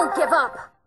won't give up.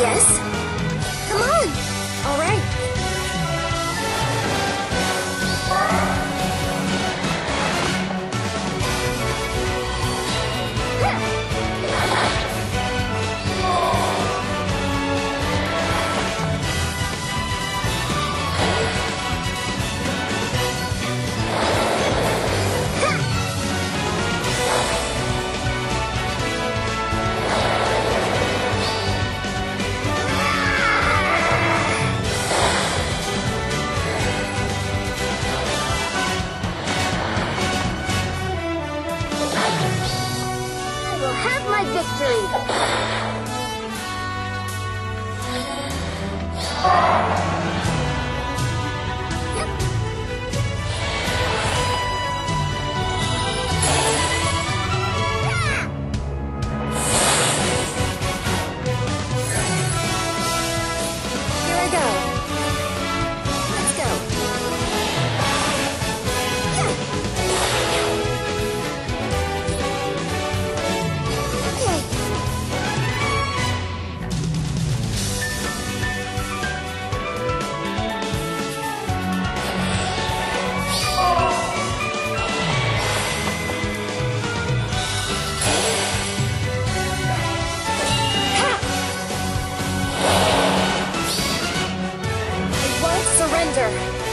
Yes? Come on! Victory! Commander.